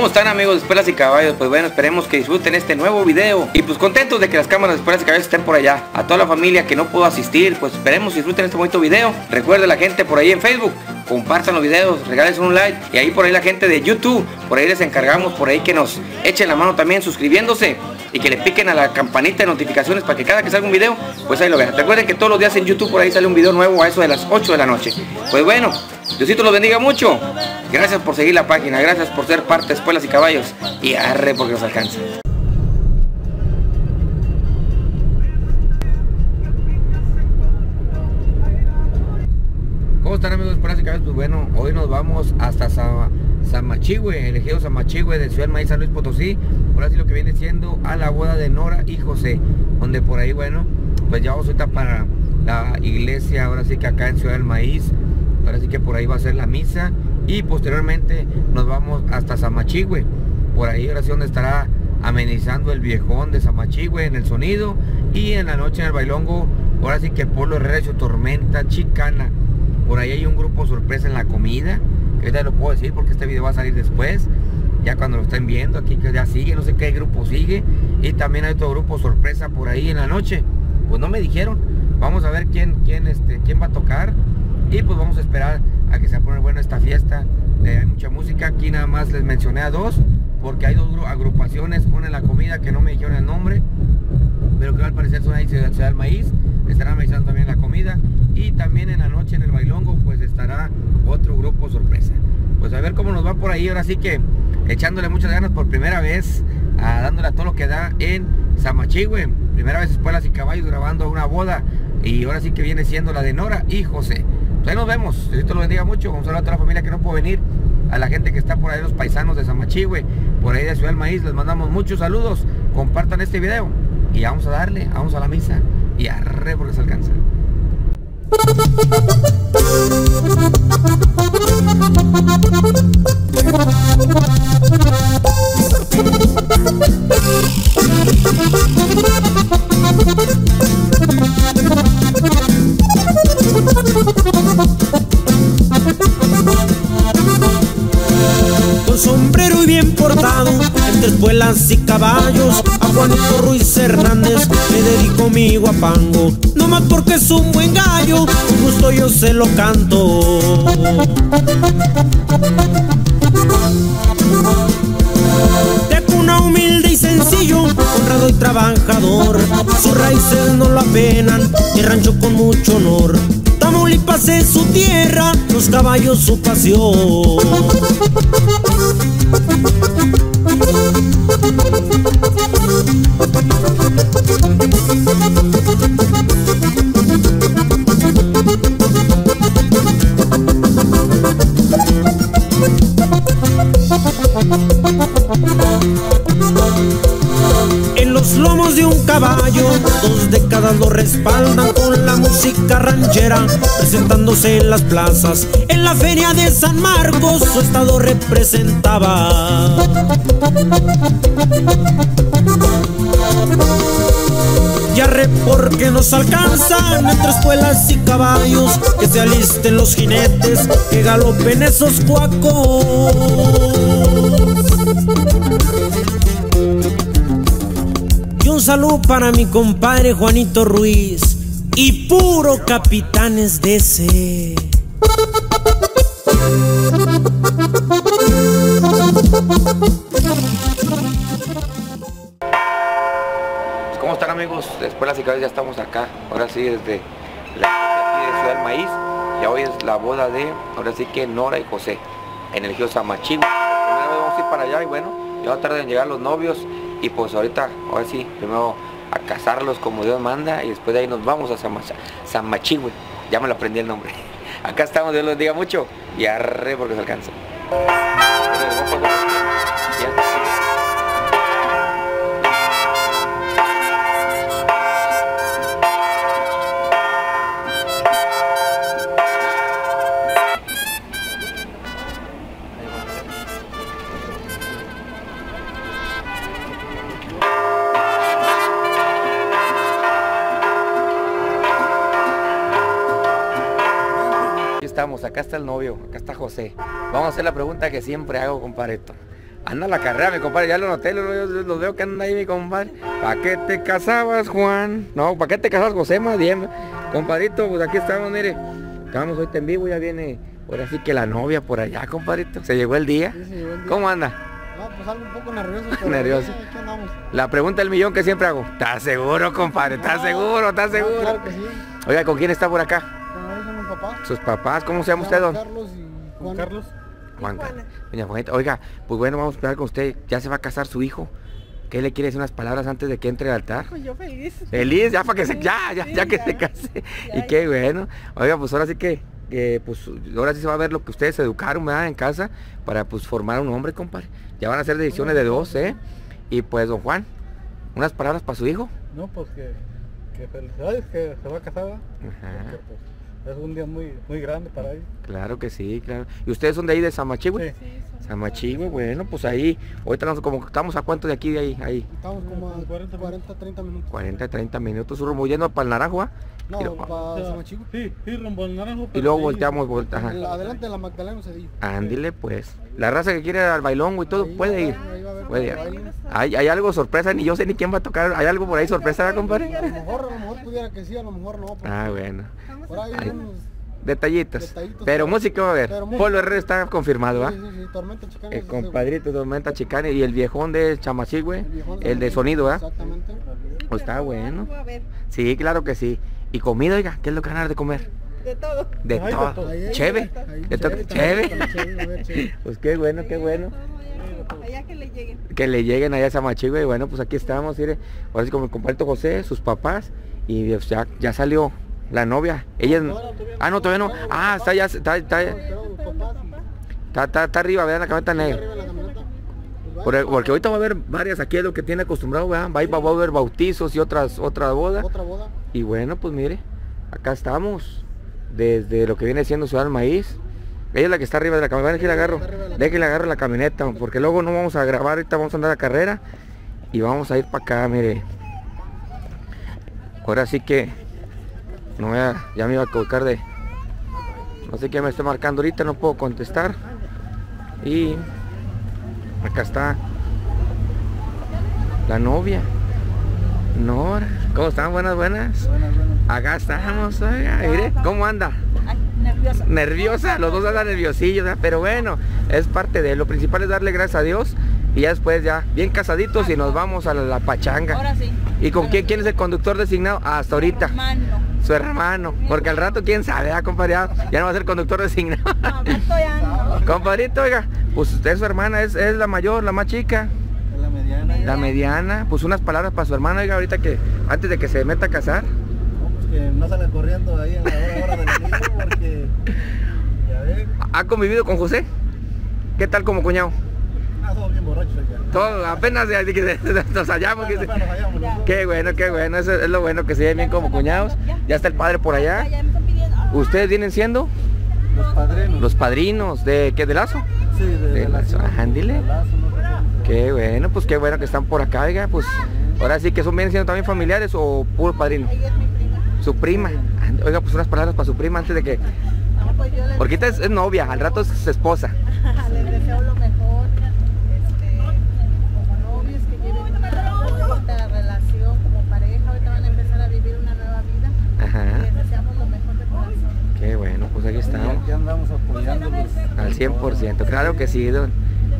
¿Cómo están amigos de Espuelas y Caballos? Pues bueno, esperemos que disfruten este nuevo video. Y pues contentos de que las cámaras de Espuelas y Caballos estén por allá. A toda la familia que no pudo asistir, pues esperemos disfruten este bonito video. Recuerde la gente por ahí en Facebook compartan los videos, regalen un like. Y ahí por ahí la gente de YouTube, por ahí les encargamos, por ahí que nos echen la mano también suscribiéndose y que le piquen a la campanita de notificaciones para que cada que salga un video, pues ahí lo vean. Recuerden que todos los días en YouTube por ahí sale un video nuevo a eso de las 8 de la noche. Pues bueno, Diosito los bendiga mucho. Gracias por seguir la página, gracias por ser parte de Espuelas y Caballos y arre porque nos alcanza. ¿Cómo están amigos de Espuelas y Caballos? Pues bueno, hoy nos vamos hasta Samachigüe, el ejido Samachigüe de Ciudad Maíz San Luis Potosí. Ahora sí lo que viene siendo a la boda de Nora y José, donde por ahí, bueno, pues ya vamos ahorita para la iglesia, ahora sí que acá en Ciudad del Maíz, ahora sí que por ahí va a ser la misa y posteriormente nos vamos hasta Samachigüe, por ahí ahora sí donde estará amenizando el viejón de Samachigüe en el sonido y en la noche en el bailongo, ahora sí que pueblo Herrera tormenta chicana, por ahí hay un grupo sorpresa en la comida, ahorita lo puedo decir porque este video va a salir después, ya cuando lo estén viendo, aquí que ya sigue, no sé qué grupo sigue, y también hay otro grupo sorpresa por ahí en la noche, pues no me dijeron, vamos a ver quién, quién, este, quién va a tocar, y pues vamos a esperar a que se pone buena esta fiesta, eh, hay mucha música, aquí nada más les mencioné a dos, porque hay dos agrupaciones, una en la comida que no me dijeron el nombre, pero que al parecer son ahí Ciudad del Maíz, estarán amenizando también la comida, y también en la noche en el bailongo pues estará otro grupo sorpresa. Pues a ver cómo nos va por ahí, ahora sí que echándole muchas ganas por primera vez, a, dándole a todo lo que da en Samachigüe, primera vez Espuelas y Caballos grabando una boda y ahora sí que viene siendo la de Nora y José. Pues ahí nos vemos, Dios te lo bendiga mucho, a hablar a toda la familia que no pudo venir, a la gente que está por ahí, los paisanos de Samachigüe, por ahí de Ciudad del Maíz, les mandamos muchos saludos, compartan este video y vamos a darle, vamos a la misa y arre porque se alcanza. Con sombrero y bien portado, entre espuelas y caballos, a Juanito Ruiz Hernández le dedico mi guapango. No más porque buen gallo, con gusto yo se lo canto. De cuna humilde y sencillo, honrado y trabajador, sus raíces no lo apenan, y rancho con mucho honor. Tamaulipas es su tierra, los caballos su pasión. Dos décadas lo respaldan con la música ranchera, presentándose en las plazas. En la feria de San Marcos su estado representaba. Ya re porque nos alcanzan entre espuelas y caballos, que se alisten los jinetes, que galopen esos cuacos. Un saludo para mi compadre Juanito Ruiz y puro capitanes de ese. ¿Cómo están amigos de Espuelas y Caballos? Ya estamos acá, ahora sí desde la de Ciudad del Maíz. Y hoy es la boda de, ahora sí que Nora y José, en el río Samachigua. Primero vamos a ir para allá y bueno, ya tarde en llegar los novios. Y pues ahorita, ahora sí, primero a casarlos como Dios manda y después de ahí nos vamos a Samachigüe. Ya me lo aprendí el nombre. Acá estamos, Dios los diga mucho y arre porque se alcanza. Acá está el novio, acá está José. Vamos a hacer la pregunta que siempre hago, compadre. Anda la carrera, mi compadre, ya lo noté, los, veo que andan ahí, mi compadre. ¿Para qué te casabas, Juan? No, ¿para qué te casabas, José? Más bien, compadrito, pues aquí estamos, mire. Estamos hoy en vivo, ya viene, ahora sí que la novia por allá, compadrito. ¿Se llegó el día? Sí, se llegó el día. ¿Cómo anda? No, pues algo un poco nervioso. nervioso. La pregunta del millón que siempre hago. ¿Estás seguro, compadre? ¿Estás seguro? ¿Estás seguro? claro que sí. Oiga, ¿con quién está por acá? Sus papás, ¿cómo se llama usted, don? Carlos y Juan. Carlos. Juan. Doña Juanita. Oiga, pues bueno, vamos a esperar con usted. Ya se va a casar su hijo. ¿Qué le quiere decir unas palabras antes de que entre al altar? Pues yo feliz. Feliz, ya para que se, ya, ya, ya que se case. y qué bueno. Oiga, pues ahora sí que, pues ahora sí se va a ver lo que ustedes educaron, ¿verdad? En casa, para pues formar un hombre, compadre. Ya van a ser decisiones de dos, ¿eh? Y pues, don Juan, unas palabras para su hijo. No, pues que, que felicidades, que se va a casar. Ajá. Pues, es un día muy, muy grande para ellos. Claro que sí, claro. ¿Y ustedes son de ahí de Samachigüe? Sí. Samachigüe, bueno, pues ahí, ahorita nos, como estamos a cuánto de aquí de ahí, ahí. Estamos como a 40, 40 30 minutos. 40, 30 minutos, rumbo yendo para el Naranjo, No, para Samachigüe. Sí, sí, rumbo al Naranjo. Y luego volteamos, volta, Adelante de la Magdalena Cedillo. Ándile, pues. La raza que quiere al bailón y todo, puede ir. puede ir. Hay, hay algo sorpresa, ni yo sé ni quién va a tocar. ¿Hay algo por ahí sorpresa, compadre? A lo mejor, a lo mejor pudiera que sí, a lo mejor no. Ah, bueno. Por ahí Detallitos. pero música va a haber. Polo Herrera está confirmado, ¿ah? Sí, sí, sí, Tormenta Chicana. El compadrito Tormenta Chicana y el viejón de Chamachigüe, el, de sonido, ¿ah? Exactamente. Pues está bueno. Sí, claro que sí. Y comida, oiga, ¿qué es lo que van a dar de comer? De todo. De todo. Cheve. De todo. Cheve. Pues qué bueno, qué bueno. Allá que le lleguen. Que le lleguen allá a Samachigüe y bueno, pues aquí estamos, mire. Ahora sí como el compadrito José, sus papás y pues, ya, ya salió la novia. Ella Ah, no, todavía no. Ah, está ya está está está, está, arriba, vean la camioneta negra. Porque, ahorita va a haber varias aquí es lo que tiene acostumbrado, vean, va, a haber bautizos y otras otra boda. Otra boda. Y bueno, pues mire, acá estamos desde lo que viene siendo Ciudad del Maíz. Ella es la que está arriba de la camioneta, déjale agarro, déjale agarro la camioneta, porque luego no vamos a grabar, ahorita vamos a andar a carrera y vamos a ir para acá, mire. Ahora sí que no voy a, ya me iba a colocar de no sé qué me está marcando ahorita no puedo contestar y acá está la novia Nora ¿cómo están? buenas buenas. Acá estamos oiga, mire cómo anda nerviosa. Nerviosa los dos andan nerviosillos pero bueno es parte de lo principal es darle gracias a Dios y ya después ya bien casaditos y nos vamos a la, pachanga. Ahora sí. ¿y con quién, quién es el conductor designado? hasta ahorita. hermano. Su hermano. Porque al rato, quién sabe, ¿ah, compadre? Ya no va a ser conductor designado. No, Compadrito, oiga, pues usted, su hermana, es, es la mayor, la más chica. La mediana. La mediana. Pues unas palabras para su hermano, oiga, ahorita que, antes de que se meta a casar. No, pues que no salga corriendo ahí en la hora, hora del niño porque, ya ve. ¿Ha convivido con José? ¿Qué tal como cuñado? Ah, bien borrachos todo, apenas nos hallamos. Qué bueno, qué bueno, eso es lo bueno que se ven bien como cuñados. Ya está el padre por allá. ¿Ustedes vienen siendo? Los padrinos. Los padrinos, ¿de qué? ¿De Lazo? Sí, de, Lazo. Ándile. Qué bueno, pues qué bueno que están por acá, oiga, pues ahora sí que son vienen siendo también familiares o puro padrino. Su prima. Oiga, pues unas palabras para su prima antes de que... Pues Porque esta es, novia, al rato es esposa. Les deseo lo mejor. Qué bueno, pues aquí estamos. Aquí andamos apoyándolos. Al 100%, claro que sí,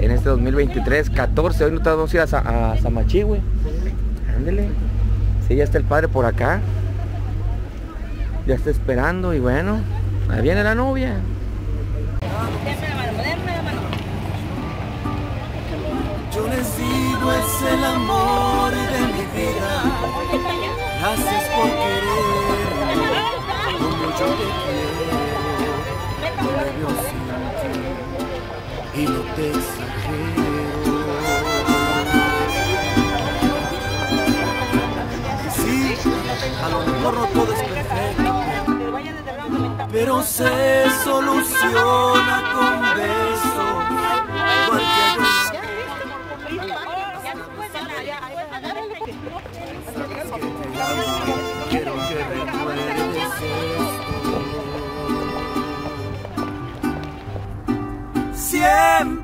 En este 2023, 14, hoy no vamos a ir a, a Samachigüe. Ándele. Sí, ya está el padre por acá. Ya está esperando y bueno, ahí viene la novia. Yo les digo es el amor de mi vida. Gracias por querer. Y no te exagero. Sí, a lo mejor no todo es perfecto, pero se soluciona con besos. Quiero que recuerdes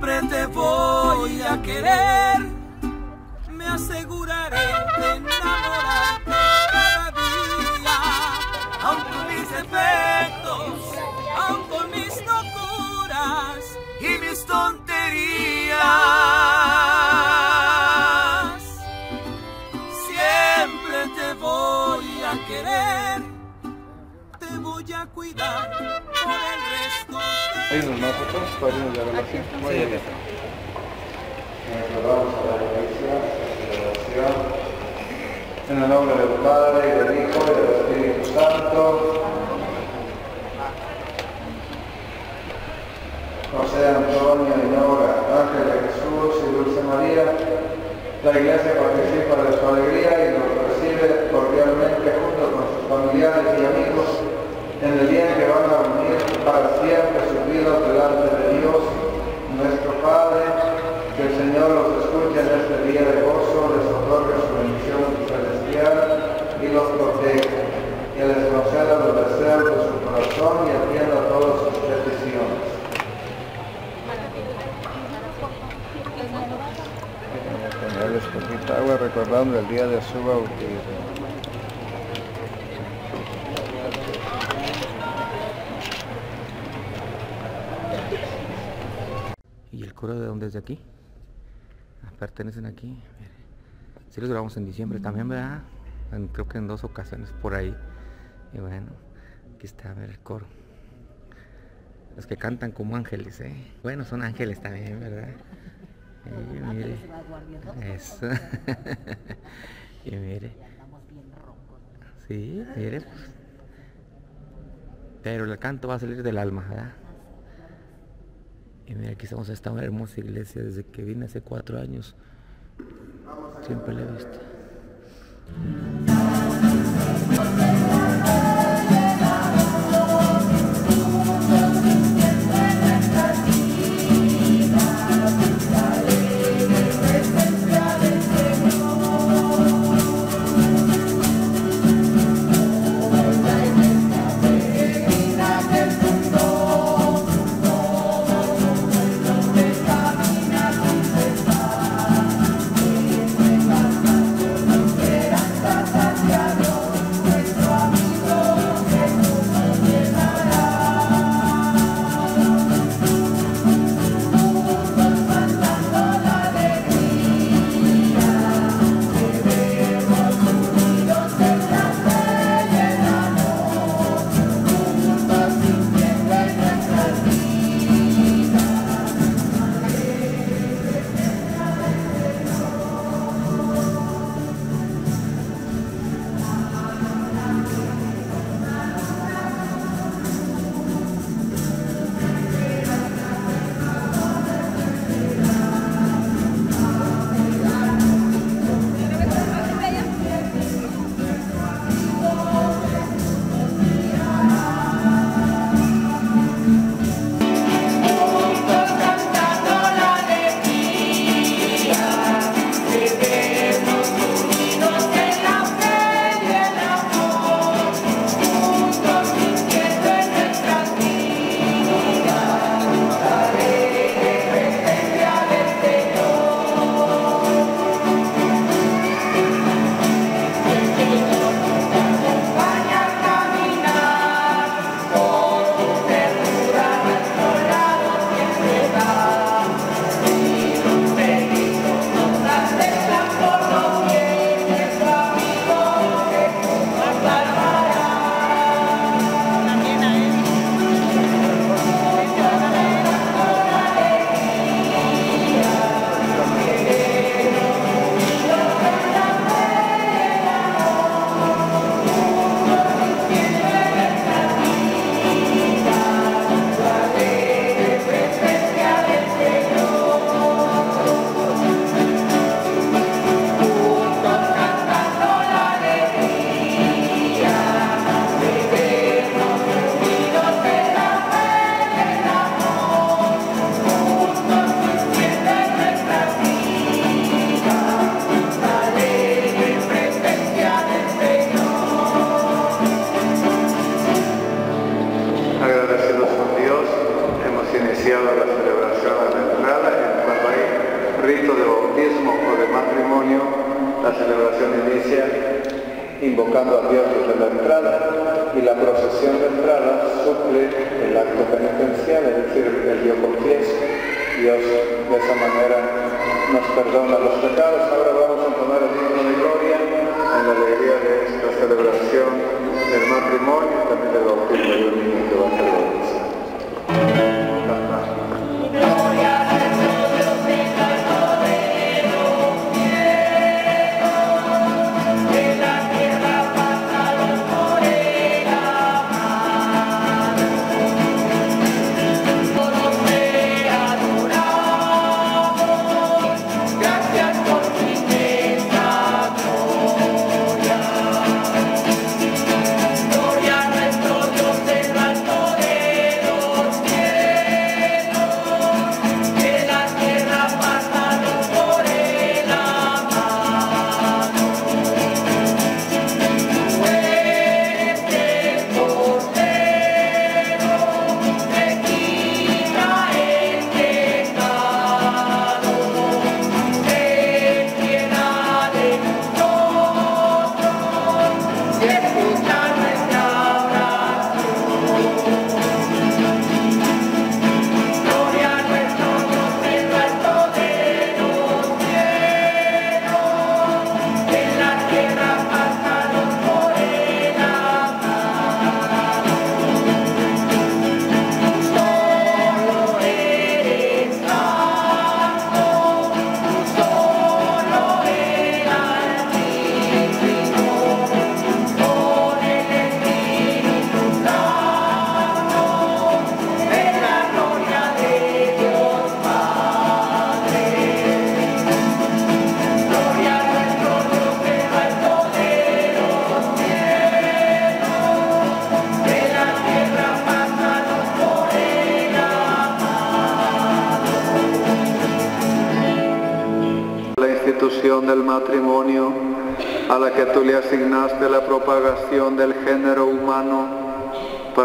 Te voy a querer, me aseguraré de enamorarte cada día, aun con mis defectos, aun con mis locuras y mis tonterías. De Hay unos más otros, padrinos de relación. Muy bien. Nos vamos a la iglesia, a la oración. En el nombre del Padre, y del Hijo, y del Espíritu Santo. José Antonio y Nora, Ángel de Jesús y Dulce María, la iglesia participa de su alegría y los recibe cordialmente junto con sus familiares y amigos en el día en que van a para siempre sus vidas delante de Dios, nuestro Padre, que el Señor los escuche en este día de gozo, les otorgue su bendición celestial y los proteja, que les conceda los deseos de su corazón y atienda todas sus peticiones. Agua recordando el día de su bautismo. El coro de dónde es de aquí? Ah, Pertenecen aquí. Si los grabamos en diciembre también, ¿verdad? En- creo que en dos ocasiones por ahí. Y bueno, aquí está a ver el coro. Los que cantan como ángeles, ¿eh? Bueno, son ángeles también, ¿verdad? Y mire. Eso. y mire. Sí, mire. Pero el canto va a salir del alma, ¿verdad? Y mira, aquí estamos en esta hermosa iglesia desde que vine hace cuatro años. Siempre la he visto. Perdona los pecados. Ahora vamos a tomar el himno de gloria en la alegría de esta celebración del matrimonio también del bautismo de un niño que va a ser.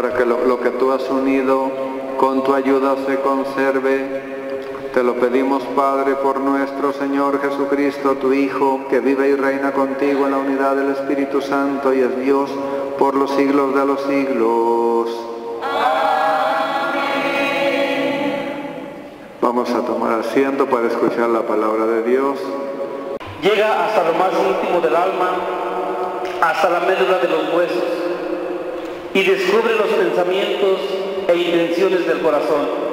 Para que lo, que tú has unido con tu ayuda se conserve. Te lo pedimos, Padre, por nuestro Señor Jesucristo, tu Hijo, que vive y reina contigo en la unidad del Espíritu Santo y es Dios por los siglos de los siglos. Vamos a tomar asiento para escuchar la palabra de Dios. Llega hasta lo más íntimo del alma, hasta la médula de los huesos, y descubre los pensamientos e intenciones del corazón.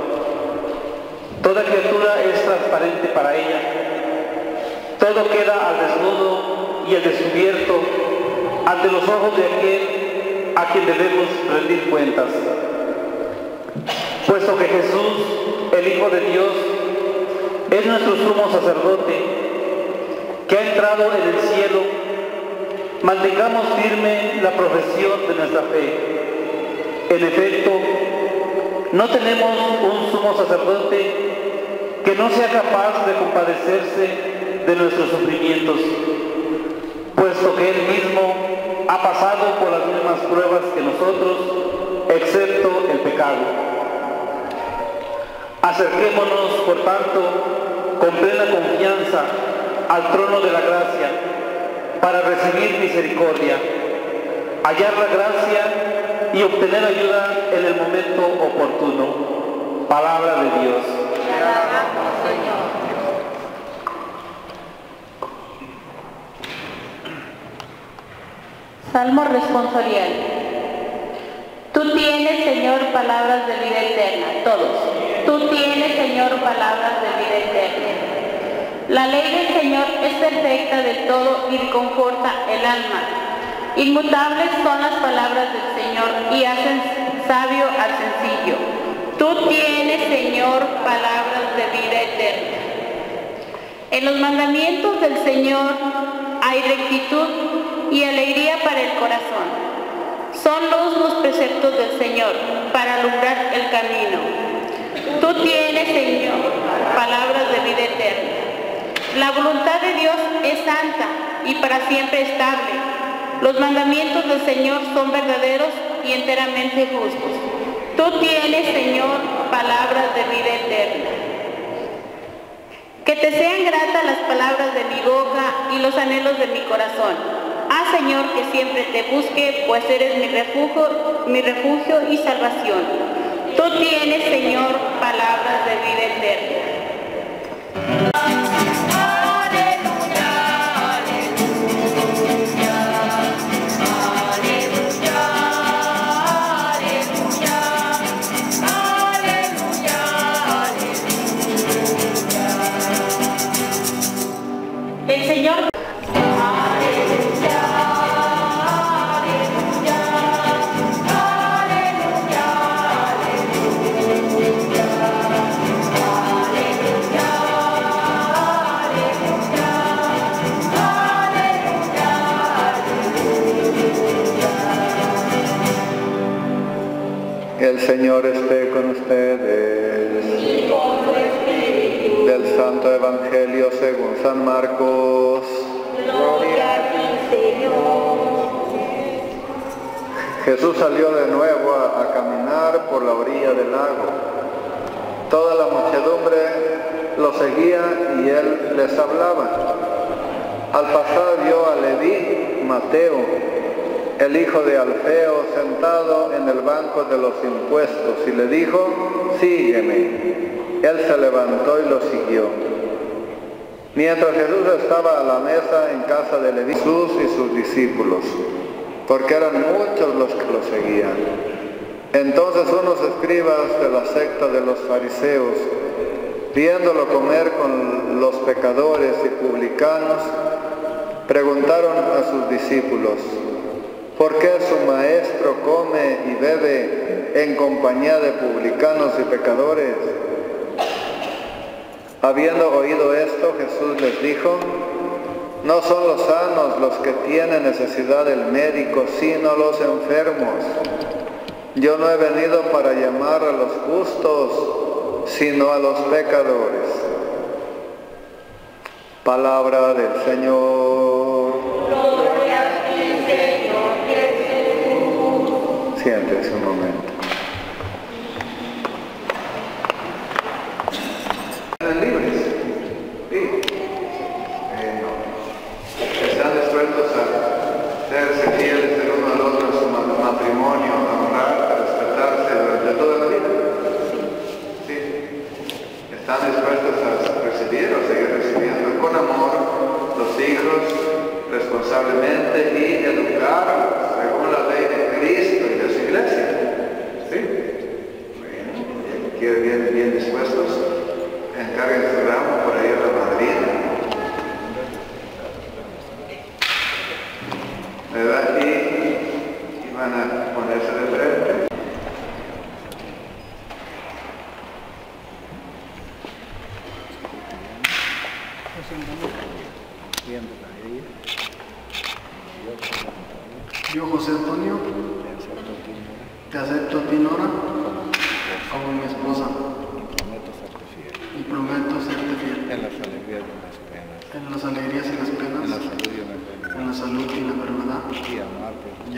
Toda criatura es transparente para ella. Todo queda al desnudo y al descubierto ante los ojos de aquel a quien debemos rendir cuentas. Puesto que Jesús, el Hijo de Dios, es nuestro sumo sacerdote, que ha entrado en el cielo, mantengamos firme la profesión de nuestra fe. En efecto, no tenemos un sumo sacerdote que no sea capaz de compadecerse de nuestros sufrimientos, puesto que Él mismo ha pasado por las mismas pruebas que nosotros, excepto el pecado. Acerquémonos, por tanto, con plena confianza al trono de la gracia para recibir misericordia, hallar la gracia y obtener ayuda en el momento oportuno. Palabra de Dios. Salmo responsorial. Tú tienes, Señor, palabras de vida eterna. Todos. Tú tienes, Señor, palabras de vida eterna. La ley del Señor es perfecta del todo y conforta el alma. Inmutables son las palabras del Señor y hacen sabio al sencillo. Tú tienes, Señor, palabras de vida eterna. En los mandamientos del Señor hay rectitud y alegría para el corazón. Son luz los preceptos del Señor para alumbrar el camino. Tú tienes, Señor, palabras de vida eterna. La voluntad de Dios es santa y para siempre estable. Los mandamientos del Señor son verdaderos y enteramente justos. Tú tienes, Señor, palabras de vida eterna. Que te sean gratas las palabras de mi boca y los anhelos de mi corazón. Ah, Señor, que siempre te busque, pues eres mi refugio, mi refugio y salvación. Tú tienes, Señor, palabras de vida eterna. Señor esté con ustedes. Del Santo Evangelio según San Marcos. Jesús salió de nuevo a, a caminar por la orilla del lago. Toda la muchedumbre lo seguía y él les hablaba. Al pasar vio a Leví, Mateo, el hijo de Alfeo, sentado en el banco de los impuestos y le dijo, sígueme. Él se levantó y lo siguió. Mientras Jesús estaba a la mesa en casa de Leví, Jesús y sus discípulos, porque eran muchos los que lo seguían. Entonces unos escribas de la secta de los fariseos, viéndolo comer con los pecadores y publicanos, preguntaron a sus discípulos, ¿por qué su maestro come y bebe en compañía de publicanos y pecadores? Habiendo oído esto, Jesús les dijo, no son los sanos los que tienen necesidad del médico, sino los enfermos. Yo no he venido para llamar a los justos, sino a los pecadores. Palabra del Señor.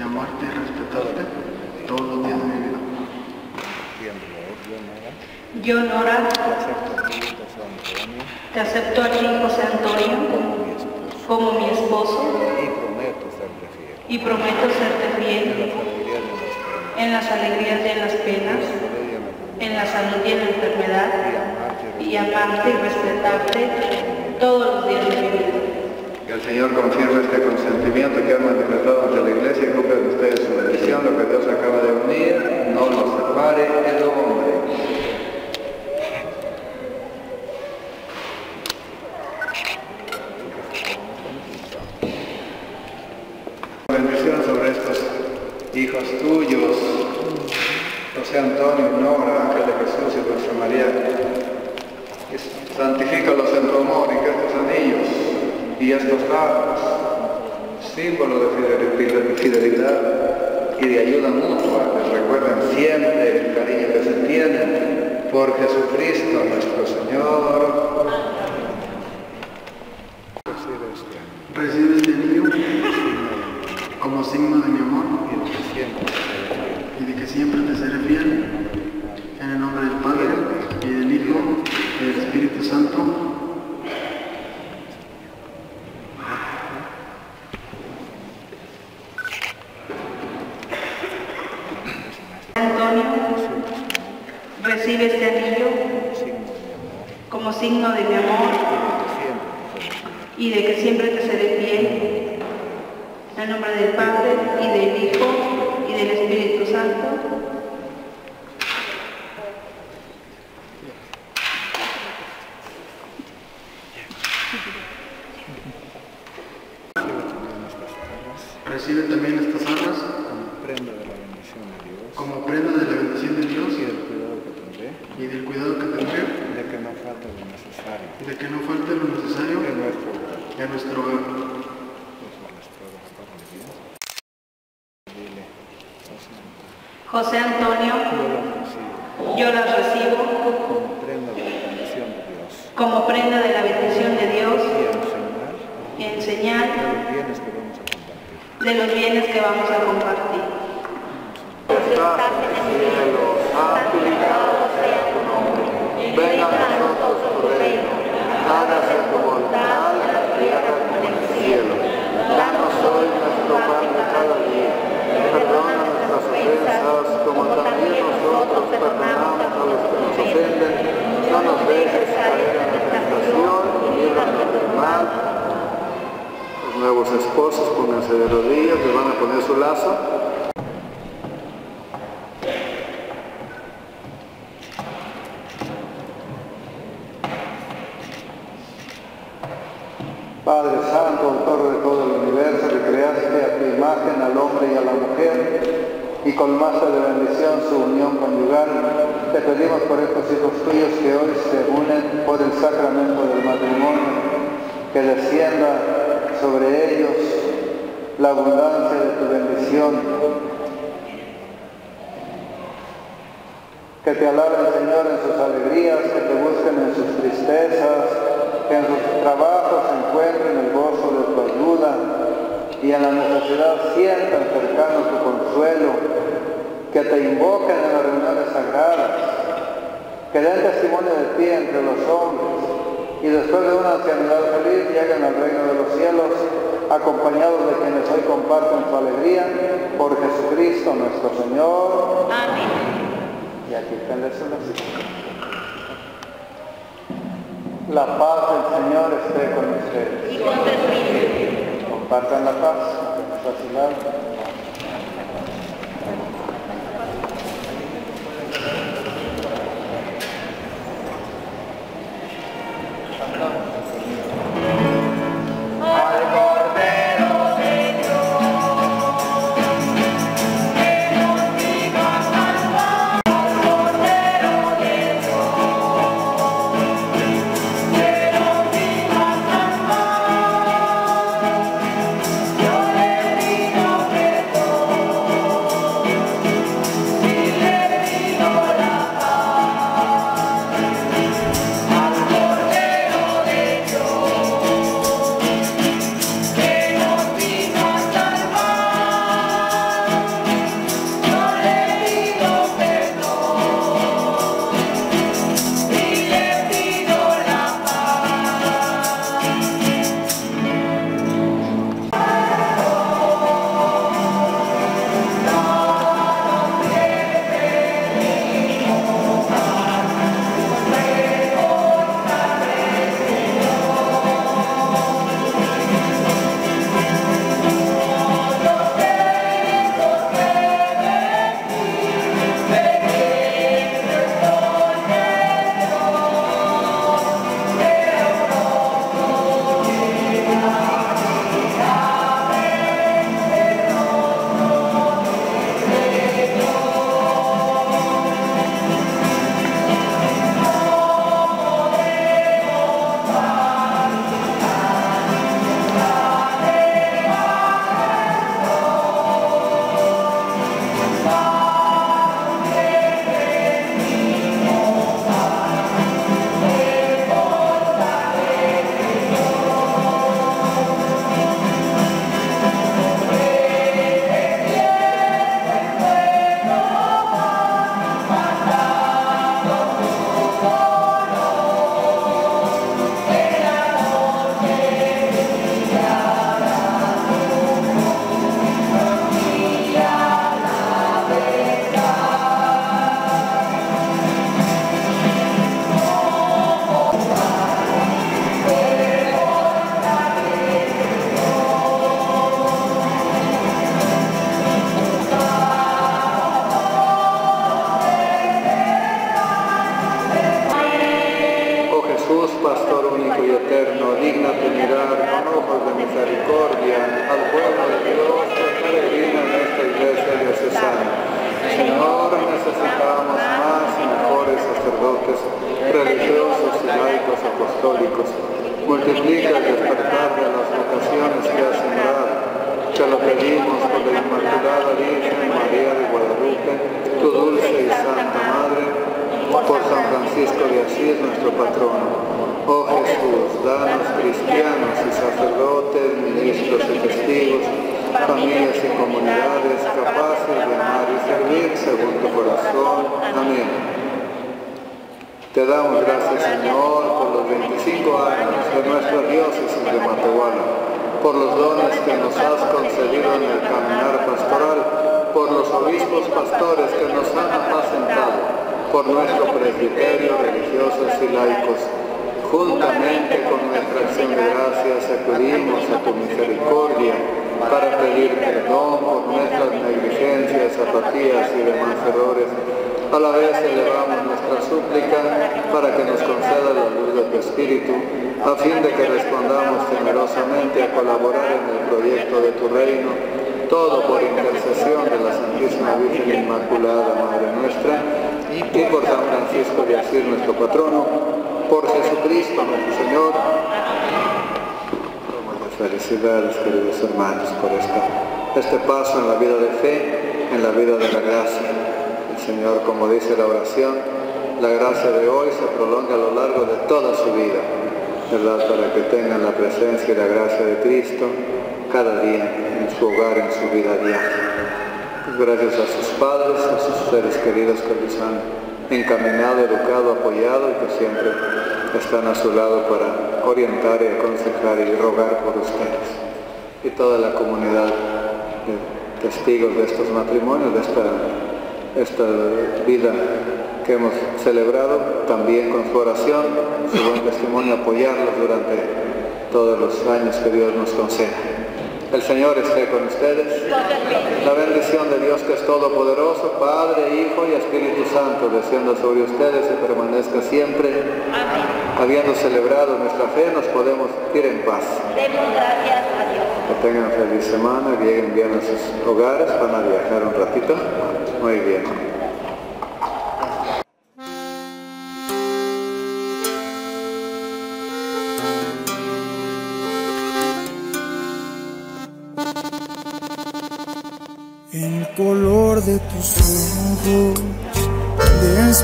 Y amarte y respetarte todos los días de mi vida. yo Nora, te acepto a ti, José Antonio, como mi esposo, como mi esposo y prometo serte fiel. y prometo serte fiel En las alegrías y en las penas, en las alegrías de las penas, en la salud y en la enfermedad, y amarte y respetarte todos los días de mi vida. El Señor confirme este consentimiento que han manifestado ante la iglesia y cumple de ustedes su bendición. Lo que Dios acaba de unir, no lo separe. Bendición sobre estos hijos tuyos, José Antonio, Nora, Ángel de Jesús y Nuestra María. Santifícalos en tu amor y que estos anillos y estos labios, símbolo de fidel- fidelidad y de ayuda mutua, les recuerden siempre el cariño que se tienen por Jesucristo nuestro Señor. Recibe este anillo como signo de mi amor y de que siempre te seré fiel. En el nombre del Padre y del Hijo y del Espíritu Santo. Como prenda de la bendición de Dios y en señal de los bienes que vamos a compartir. estás en el cielo, santificado sea tu nombre. Venga a nosotros tu reino. Hágase tu voluntad en la tierra como en el cielo. Danos hoy nuestro pan de cada día. Perdona nuestras ofensas como también nosotros perdonamos a los que nos ofenden. No nos dejes caer Los nuevos esposos pónganse de rodillas, le van a poner su lazo. Padre Santo, autor de todo el universo, que creaste a tu imagen al hombre y a la mujer y colmaste de bendición su unión conyugal, te pedimos por estos hijos tuyos que hoy se unen por el sacramento del matrimonio, que descienda sobre ellos la abundancia de tu bendición. Que te alaben, Señor, en sus alegrías, que te busquen en sus tristezas, que en sus trabajos encuentren el gozo de tu ayuda y en la necesidad sientan cercano tu consuelo, que te invoquen en las reuniones sagradas, que den testimonio de ti entre los hombres y después de una ancianidad feliz lleguen al reino de los cielos acompañados de quienes hoy comparten su alegría por Jesucristo nuestro Señor. Amén. Aquí una cita. La paz del Señor esté con ustedes. Y con. Compartan la paz. Multiplica el despertar de las vocaciones que has sembrado. Te lo pedimos por la Inmaculada Virgen María de Guadalupe, tu dulce y santa Madre, por San Francisco de Asís, nuestro patrono. Oh Jesús, danos cristianos y sacerdotes, ministros y testigos, familias y comunidades capaces de amar y servir según tu corazón. Amén. Te damos gracias, Señor, por los 25 años de nuestra diócesis de Matehuala, por los dones que nos has concedido en el caminar pastoral, por los obispos pastores que nos han apacentado, por nuestro presbiterio, religiosos y laicos. Juntamente con nuestra acción de gracias acudimos a tu misericordia para pedir perdón por nuestras negligencias, apatías y demás errores. A la vez elevamos nuestra súplica para que nos conceda la luz de tu Espíritu, a fin de que respondamos temerosamente a colaborar en el proyecto de tu reino, todo por intercesión de la Santísima Virgen Inmaculada, Madre nuestra, y por San Francisco de Asís, nuestro patrono, por Jesucristo nuestro Señor. Felicidades, queridos hermanos, por esta, este paso en la vida de fe, en la vida de la gracia. Señor, como dice la oración, la gracia de hoy se prolonga a lo largo de toda su vida, ¿verdad? Para que tengan la presencia y la gracia de Cristo cada día en su hogar, en su vida diaria. Pues gracias a sus padres, a sus seres queridos que les han encaminado, educado, apoyado y que siempre están a su lado para orientar y aconsejar y rogar por ustedes. Y toda la comunidad de testigos de estos matrimonios, de esta, esta vida que hemos celebrado, también con su oración, su buen testimonio, apoyarlos durante todos los años que Dios nos conceda. El Señor esté con ustedes. La bendición de Dios que es todopoderoso, Padre, Hijo y Espíritu Santo, descienda sobre ustedes y permanezca siempre. Habiendo celebrado nuestra fe, nos podemos ir en paz. Demos gracias a Dios. Que tengan feliz semana, lleguen bien a sus hogares, van a viajar un ratito. Muy bien.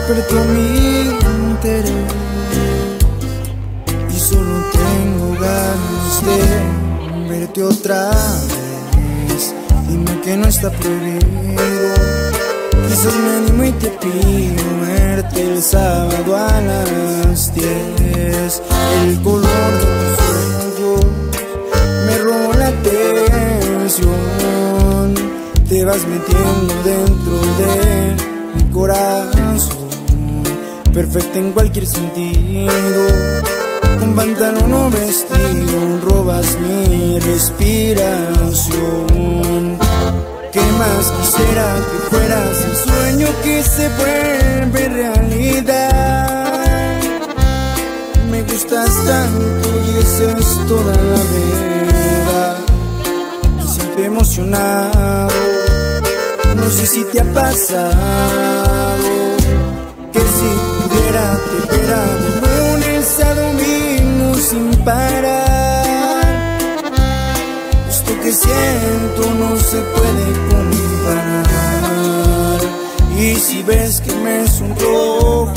Despertó mi interés y solo tengo ganas de verte otra vez. Dime que no está prohibido. Quizás me animo y te pido verte el sábado a las 10. El color de tus ojos me robó la atención te vas metiendo dentro de mi corazón, perfecta en cualquier sentido. Con pantalón o vestido robas mi respiración. ¿Qué más quisiera que fueras el sueño que se vuelve realidad? Me gustas tanto y esa es toda la verdad. Siempre emocionado no sé si te ha pasado que si te espera de lunes a domingo sin parar. Esto que siento no se puede comparar. Y si ves que me sonrojo,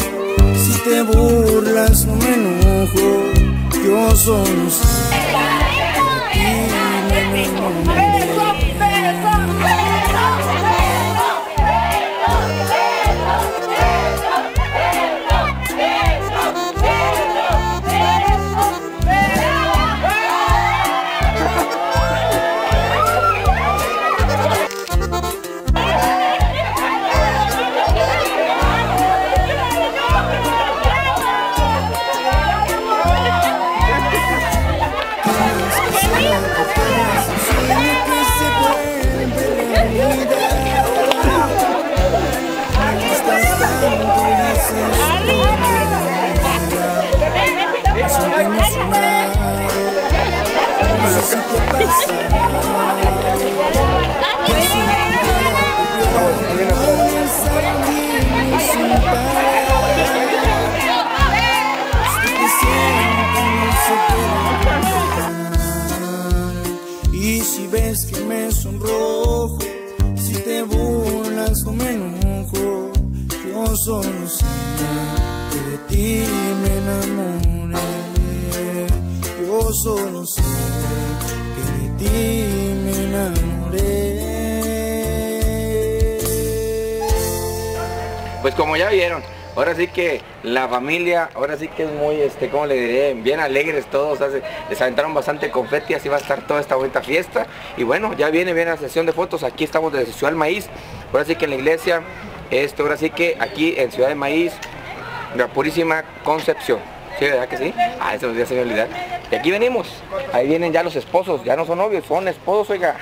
si te burlas no me enojo, yo solo sé. Y si ves que me sonrojo, si te burlas o me enojo, yo solo sé que de ti me enamoré. Yo solo Pues como ya vieron, ahora sí que la familia, ahora sí que es muy, este, ¿cómo le diré? Bien alegres todos, hace- les aventaron bastante confeti, así va a estar toda esta bonita fiesta. Y bueno, ya viene bien la sesión de fotos, aquí estamos desde Ciudad del Maíz, ahora sí que en la iglesia, esto, ahora sí que aquí en Ciudad del Maíz, la Purísima Concepción. ¿Sí, verdad que sí? Ah, eso ya se me. Y aquí venimos, ahí vienen ya los esposos, ya no son novios, son esposos, oiga.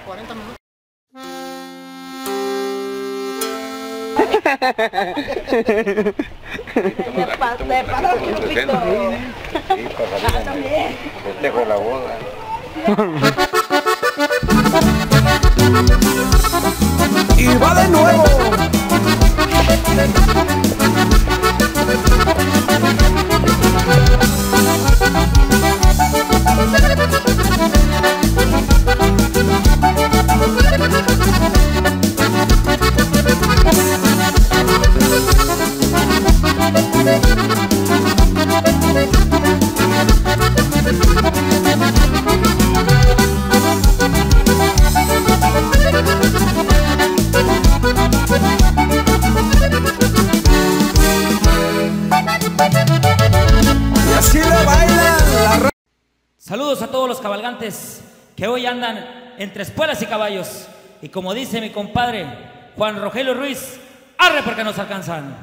Festejo la boda. Y va de nuevo. Que hoy andan entre espuelas y caballos. Y como dice mi compadre Juan Rogelio Ruiz, arre porque nos alcanzan.